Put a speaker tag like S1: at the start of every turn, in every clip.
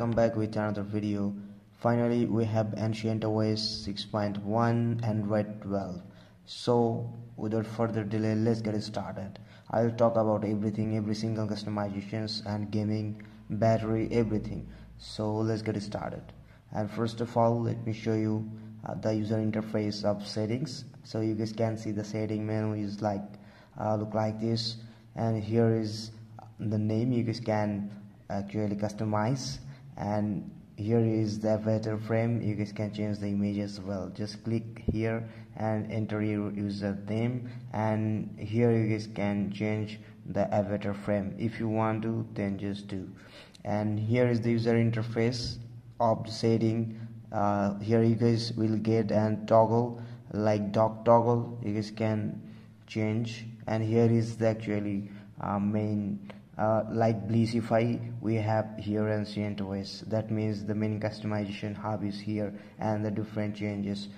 S1: welcome back with another video. Finally we have ancient os 6.1 android 12 so without further delay let's get started. I'll talk about everything every single customizations and gaming battery everything. So let's get started. And first of all let me show you uh, the user interface of settings. So you guys can see the setting menu is like uh, look like this. And here is the name you guys can actually customize and here is the avatar frame. You guys can change the image as well. Just click here and enter your user name. And here you guys can change the avatar frame if you want to then just do. And here is the user interface of the setting. Uh, here you guys will get and toggle like dock toggle. You guys can change. And here is the actually uh, main uh, like Blissify we have here Ancient OS that means the main customization hub is here and the different changes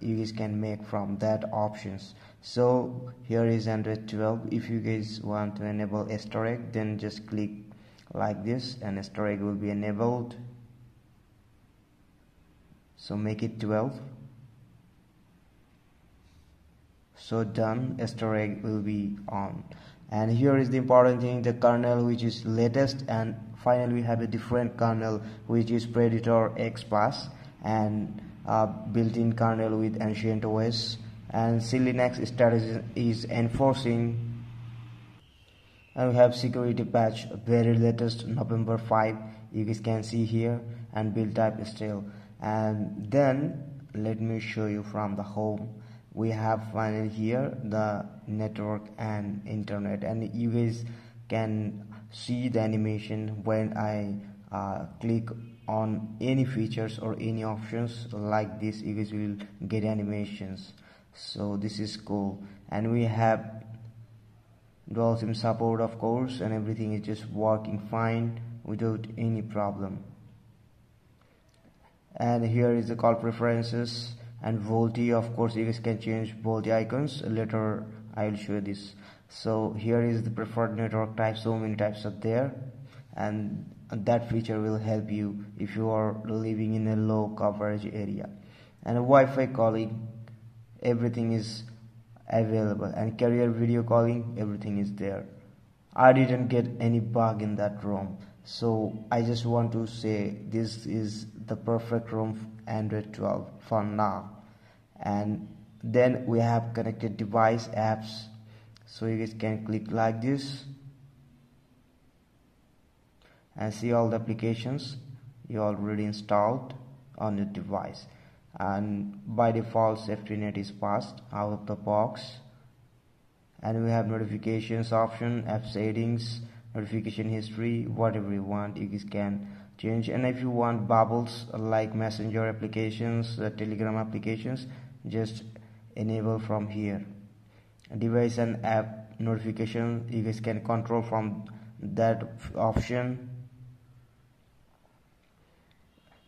S1: you guys can make from that options. So here is Android 12 if you guys want to enable Easter egg then just click like this and Easter egg will be enabled. So make it 12 so done. Easter egg will be on and here is the important thing the kernel which is latest and finally we have a different kernel which is predator x plus and uh, built-in kernel with ancient os and linux strategy is enforcing. And we have security patch very latest november 5 you guys can see here and build type Steel and then let me show you from the home we have finally here the network and internet. And you guys can see the animation when I uh, click on any features or any options like this you guys will get animations. So this is cool. And we have dual sim support of course and everything is just working fine without any problem. And here is the call preferences and VoLTE of course you guys can change the icons. Later I will show you this. So here is the preferred network type. So many types are there. And that feature will help you if you are living in a low coverage area. And Wi-Fi calling everything is available. And carrier video calling everything is there. I didn't get any bug in that ROM so I just want to say this is the perfect ROM Android 12 for now. And then we have connected device apps. So you guys can click like this and see all the applications you already installed on your device. And by default safety net is passed out of the box. And we have notifications option app settings notification history whatever you want you can change. And if you want bubbles like messenger applications uh, telegram applications just enable from here. Device and app notification you guys can control from that option.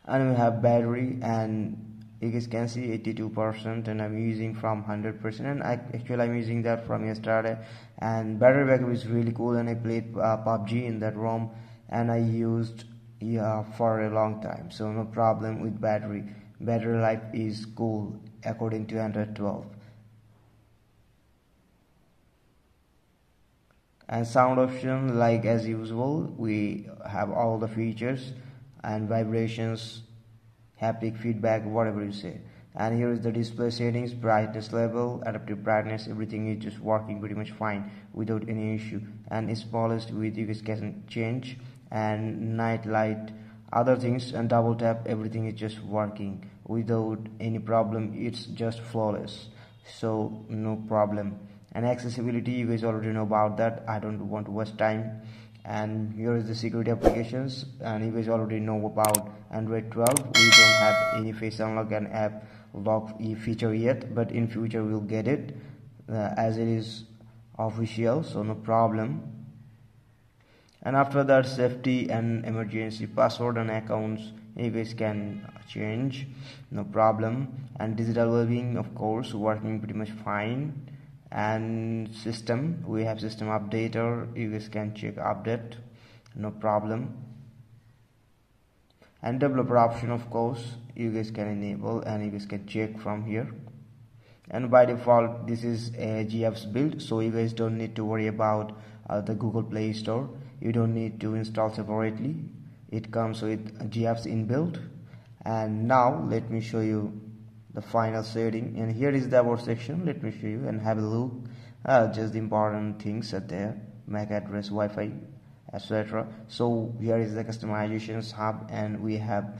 S1: And we have battery and you guys can see 82% and I'm using from 100% and I, actually I'm using that from yesterday. And battery backup is really cool and I played uh, PUBG in that ROM and I used yeah for a long time. So no problem with battery. Battery life is cool according to Android 12 and sound option like as usual we have all the features and vibrations haptic feedback whatever you say. And here is the display settings brightness level adaptive brightness everything is just working pretty much fine without any issue. And its smallest width you guys can change and night light other things and double tap everything is just working without any problem. It's just flawless. So no problem. And accessibility you guys already know about that. I don't want to waste time and here is the security applications. And you guys already know about android 12 we don't have any face unlock and app lock feature yet but in future we'll get it uh, as it is official so no problem. And after that safety and emergency password and accounts you guys can change no problem. And digital well-being of course working pretty much fine and system we have system updater you guys can check update no problem. And developer option of course you guys can enable and you guys can check from here. And by default this is a GApps build so you guys don't need to worry about uh, the google play store. You don't need to install separately. It comes with GApps inbuilt. And now let me show you the final setting and here is the about section. Let me show you and have a look. Uh, just the important things are there. Mac address wi-fi etc so here is the customizations hub and we have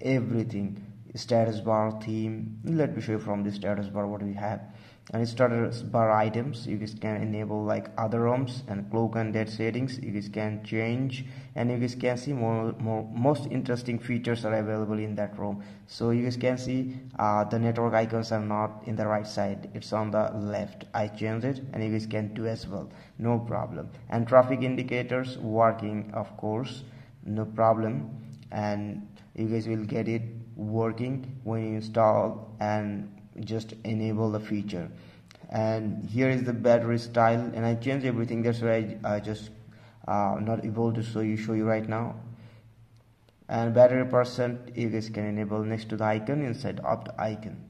S1: everything. Status bar theme. Let me show you from the status bar what we have and status bar items. You guys can enable like other ROMs and cloak and date settings. You guys can change and you guys can see more more most interesting features are available in that ROM so you guys can see uh, the network icons are not in the right side. It's on the left. I changed it and you guys can do as well. No problem. And traffic indicators working of course. No problem. And you guys will get it working when you install and just enable the feature. And here is the battery style and I changed everything that's why I, I just uh, not able to show you show you right now. And battery percent you guys can enable next to the icon inside of the icon.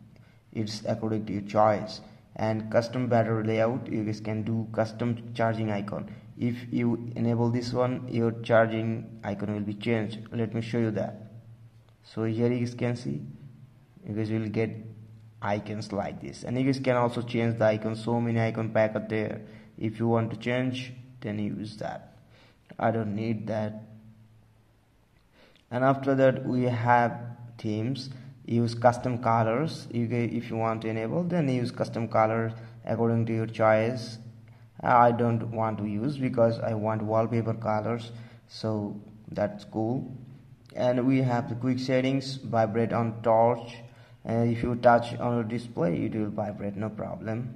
S1: It's according to your choice. And custom battery layout you guys can do custom charging icon. If you enable this one your charging icon will be changed. Let me show you that. So here you guys can see you guys will get icons like this. And you guys can also change the icon so many icon pack are there. If you want to change then use that. I don't need that. And after that we have themes. Use custom colors. You can, if you want to enable then use custom colors according to your choice. I don't want to use because I want wallpaper colors so that's cool. And we have the quick settings vibrate on torch and if you touch on the display it will vibrate no problem.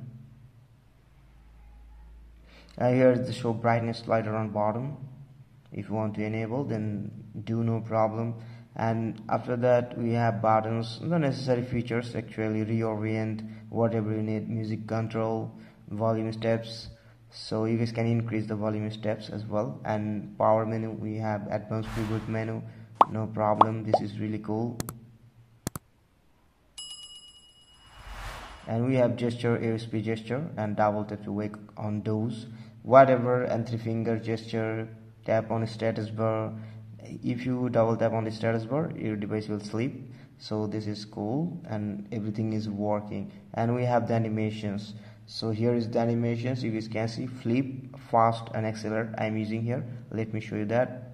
S1: And here is the show brightness slider on bottom. If you want to enable then do no problem. And after that we have buttons the necessary features actually reorient whatever you need music control volume steps. So you guys can increase the volume steps as well. And power menu we have advanced preview menu no problem. This is really cool and we have gesture AOSP gesture and double tap to wake on those. Whatever and three finger gesture tap on status bar. If you double tap on the status bar your device will sleep. So this is cool and everything is working. And we have the animations. So here is the animations. You guys can see flip fast and accelerate. I'm using here. Let me show you that.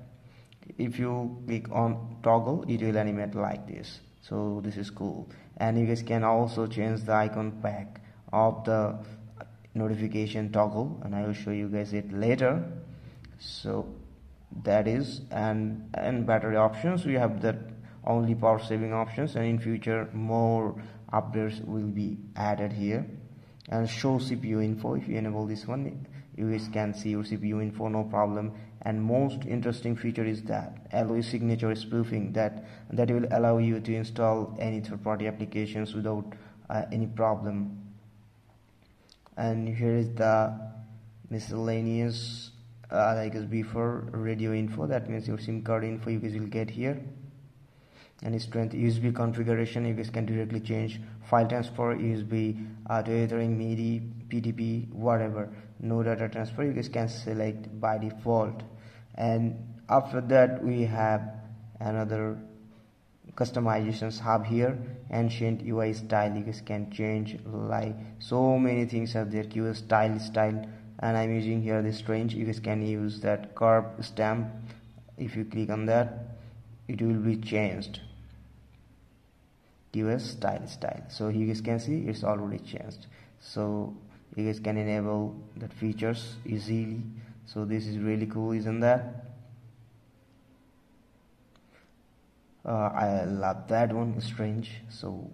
S1: If you click on toggle it will animate like this so this is cool. And you guys can also change the icon pack of the notification toggle and I will show you guys it later. So that is and and battery options. We have that only power saving options and in future more updates will be added here. And show CPU info if you enable this one you can see your CPU info no problem. And most interesting feature is that LOE signature spoofing that that will allow you to install any third-party applications without uh, any problem. And here is the miscellaneous uh, like as before radio info. That means your sim card info you guys will get here. And strength USB configuration you guys can directly change file transfer USB uh, to Ethering MIDI PTP whatever no data transfer. You guys can select by default. And after that we have another customizations hub here ancient UI style. You guys can change like so many things are there. QS style style. And I'm using here this strange you guys can use that curve stamp. If you click on that it will be changed. QS style style. So you guys can see it's already changed. So you guys can enable that features easily. So this is really cool isn't that? Uh, I love that one strange. So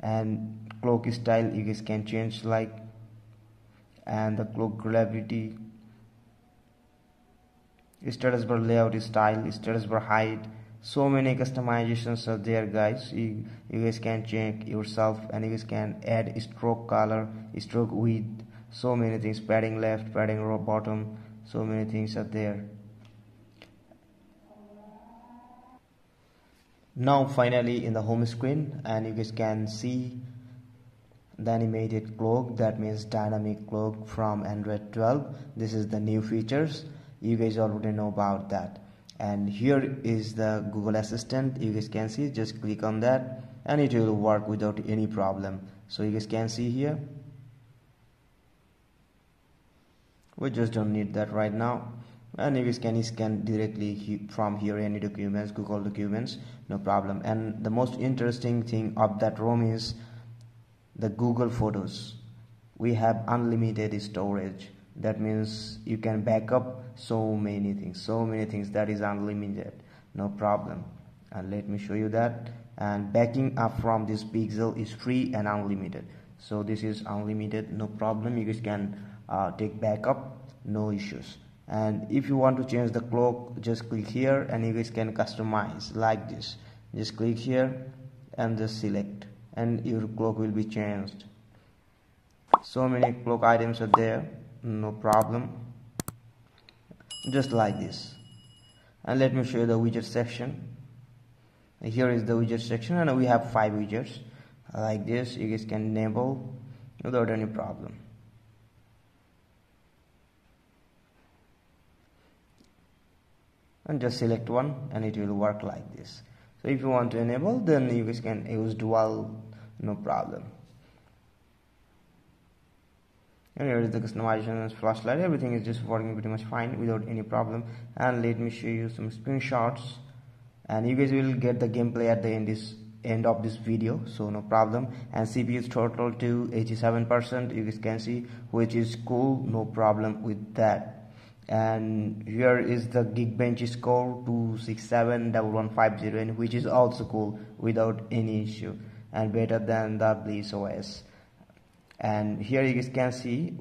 S1: and clock style you guys can change like and the clock gravity status bar layout style status bar height so many customizations are there guys. You, you guys can check yourself and you guys can add stroke color stroke width. So many things padding left padding row bottom. So many things are there. Now finally in the home screen and you guys can see the animated clock that means dynamic clock from android 12 this is the new features. You guys already know about that and here is the google assistant. You guys can see just click on that and it will work without any problem. So you guys can see here. We just don't need that right now. And you guys can scan directly from here any documents google documents no problem. And the most interesting thing of that ROM is the Google Photos. We have unlimited storage that means you can back up so many things so many things that is unlimited. No problem. And let me show you that. And backing up from this pixel is free and unlimited. So this is unlimited no problem. You guys can uh, take backup no issues. And if you want to change the clock just click here and you guys can customize like this. Just click here and just select and your clock will be changed. So many clock items are there no problem. Just like this. And let me show you the widget section. Here is the widget section and we have five widgets. Like this you guys can enable without any problem. And just select one and it will work like this. So if you want to enable then you guys can use dual no problem here is the customization flashlight. Everything is just working pretty much fine without any problem. And let me show you some screenshots. And you guys will get the gameplay at the end this end of this video so no problem. And CPU is total to 87 percent you guys can see which is cool no problem with that. And here is the Geekbench score 2671150 which is also cool without any issue and better than the Bliss OS and here you guys can see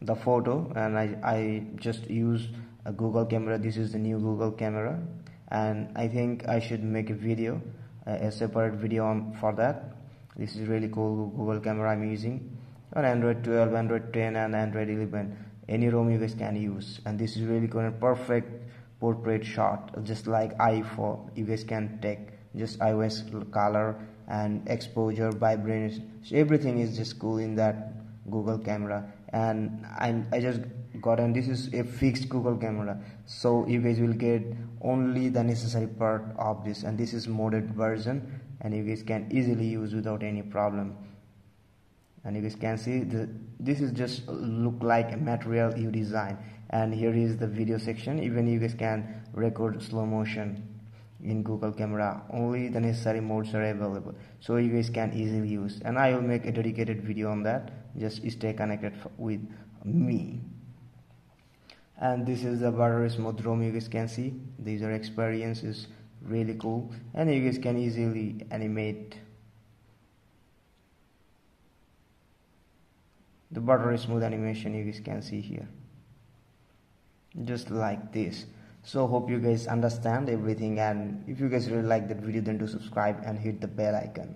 S1: the photo. And I, I just use a Google camera. This is the new Google camera. And I think I should make a video a separate video for that. This is really cool Google camera I'm using. On Android 12 Android 10 and Android 11 any ROM you guys can use. And this is really going perfect portrait shot just like iPhone. You guys can take just iOS color and exposure vibrance so everything is just cool in that Google camera. And I, I just got and this is a fixed Google camera. So you guys will get only the necessary part of this. And this is modded version and you guys can easily use without any problem. And you guys can see the, this is just look like a material you design. And here is the video section. Even you guys can record slow motion in google camera only the necessary modes are available so you guys can easily use. And i will make a dedicated video on that. Just stay connected with me. And this is the buttery smooth ROM you guys can see. These are experiences really cool. And you guys can easily animate the buttery smooth animation you guys can see here. Just like this so hope you guys understand everything and if you guys really like that video then do subscribe and hit the bell icon